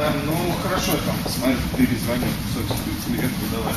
да? Ну, хорошо, я там посмотрю, перезвонил, Собственно, клиенту давай.